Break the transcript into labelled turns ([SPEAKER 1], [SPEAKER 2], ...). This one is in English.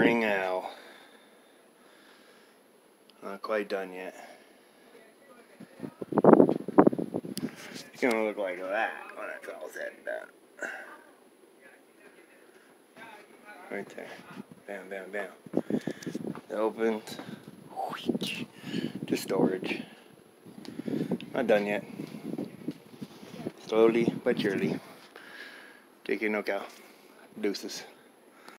[SPEAKER 1] burning owl. Not quite done yet. It's gonna look like that when it's all said and done. Right there. Bam, bam, bam. It opens. To storage. Not done yet. Slowly but surely. Take your out. Deuces.